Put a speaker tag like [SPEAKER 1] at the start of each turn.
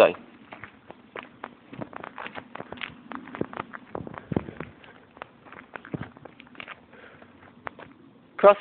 [SPEAKER 1] say? Cross.